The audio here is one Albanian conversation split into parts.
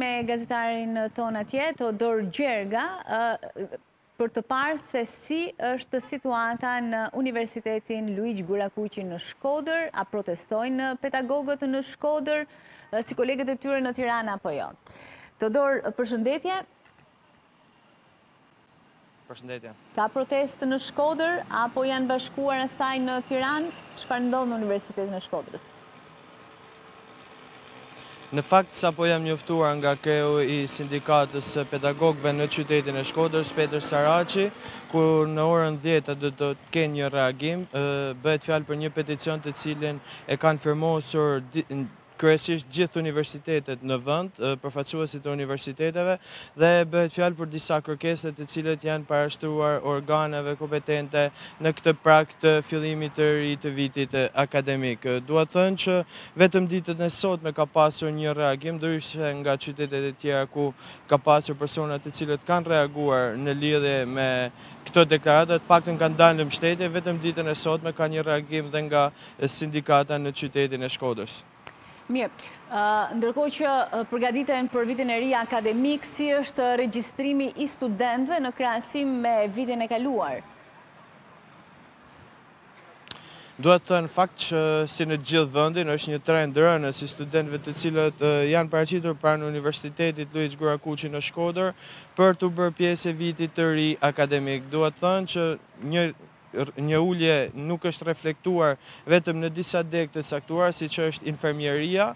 me gazetarin tonë atje, Todor Gjerga, për të parë se si është situata në Universitetin Luigj Gurakuqi në Shkodër, a protestojnë pedagogët në Shkodër, si kolegët e tyre në Tiranë, apo jo. Todor, përshëndetje. Përshëndetje. Ka protestë në Shkodër apo janë bashkuar asaj në Tiranë? Çfarë ndodh në Universitetin e Shkodrës? Në fakt, sapo jam njoftuar nga kreu i Sindikatës së Pedagogëve në qytetin e Shkodrës, Pjetër Saraçi, ku në orën 10 do të kenë një reagim, bëhet fjalë për një peticion të cilin e kanë firmosur kryesisht gjithë universitetet në vend, përfaqësuesit e universiteteve dhe bëhet fjalë për disa kërkesa të cilat janë parashtruar organeve kompetente në këtë prag të fillimit të ri të vitit akademik. Duhet thënë që vetëm ditën e sotme ka pasur një reagim, ndryshe nga qytetet e tjera ku ka pasur persona të cilët kanë reaguar në lidhje me këto deklarata, të paktën kanë dalë në mbështetje, vetëm ditën e sotme ka një reagim dhe nga sindikata në qytetin e Shkodrës. Mirë, ndërkohë që përgatiten për vitin e ri akademik, si është regjistrimi i studentëve në krahasim me vitin e kaluar? Duhet thënë në fakt që si në gjithë vendin është një trend rënës i studentëve të cilët janë paraqitur pranë Universitetit Luigj Gurakuqi në Shkodër për t'u bërë pjesë e vitit të ri akademik. Duhet thënë që një Një ulje nuk është reflektuar vetëm në disa degë të caktuara, siç është infermieria,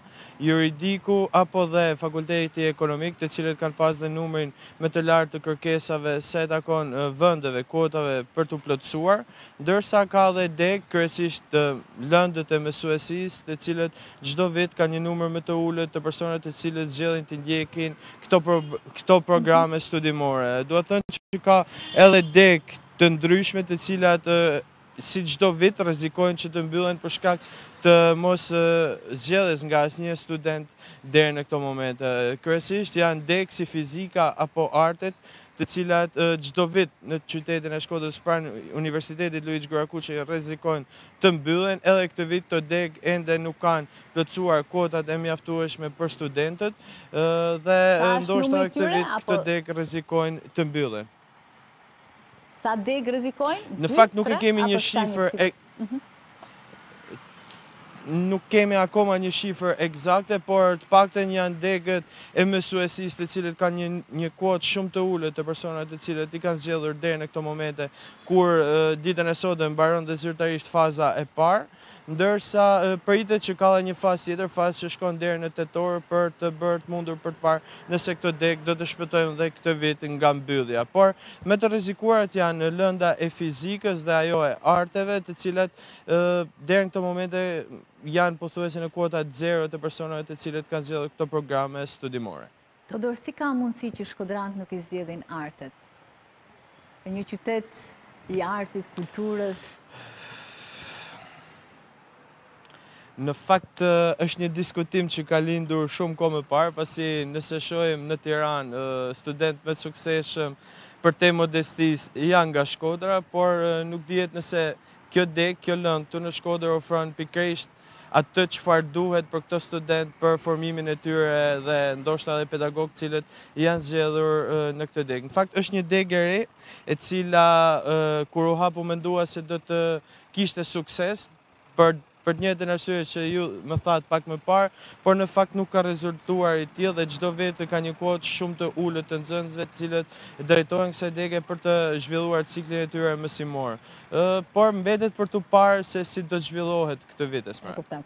juridiku apo dhe Fakulteti Ekonomik, të cilët kanë pas dhe numrin më të lartë të kërkesave sa i takon vendeve, kuotave për t'u plotësuar, ndërsa ka dhe degë, kryesisht te lëndët e mësuesisë, të cilat çdo vit kanë një numër më të ulët të personave të cilët zgjedhin të ndjekin këto programe studimore. Duhet thënë që ka edhe degë të ndryshme të cilat si çdo vit rrezikojnë që të mbyllen për shkak të mos zgjedhjes nga asnjë student deri në këto momente. Kryesisht janë degë si fizika apo artet, të cilat çdo vit në qytetin e Shkodrës pranë Universitetit Luigj Gurakuqi rrezikojnë të mbyllen, edhe këtë vit këto degë ende nuk kanë plotësuar kuotat e mjaftueshme për studentët dhe ndoshta këtë vit këto degë rrezikojnë të mbyllen. Sa degë rrezikojnë? Në fakt nuk e kemi një shifër e mhm. nuk kemi akoma një shifër ekzakte, por të paktën janë degët e mësuesisë të cilët kanë një, një kuotë shumë të ulët të personave të cilët i kanë zgjedhur deri në këto momente, kur ditën e sotme mbaron dhe zyrtarisht faza e parë. Ndërsa, pritet që ka edhe një fazë tjetër, fazë që shkon deri në tetor për të bërë të mundur për të parë nëse këto degë do të shpëtojnë dhe këtë vit nga mbyllja. Por, më të rrezikuarat janë lënda e fizikës dhe ajo e arteve, të cilat deri në këto momente janë pothuajse në kuotat zero të personave të cilët kanë zgjedhur këto programe studimore. Todor si ka mundësi që shkodranët nuk i zgjedhin artet? Një qytet i artit, kulturës? Në fakt është një diskutim që ka lindur shumë kohë më parë, pasi nëse shohim në Tiranë studentët më të suksesshëm përtej modestisë janë nga Shkodra, por nuk dihet nëse kjo degë, kjo lëndë këtu në Shkodër ofron pikërisht atë çfarë duhet për këto studentë, për formimin e tyre dhe ndoshta edhe pedagogë të cilët janë zgjedhur në këtë degë. Në fakt është një degë e re, e cila kur u hap u mendua se do të kishte sukses për për të njëjtën arsye që ju më thatë pak më parë, por në fakt nuk ka rezultuar i tillë dhe çdo vit ka një kuotë shumë të ulët të nxënësve të cilët drejtohen kësaj dege për të zhvilluar ciklin e tyre mësimor. Por mbetet për t'u parë se si do të zhvillohet këtë vit, Esmer. E kuptoj.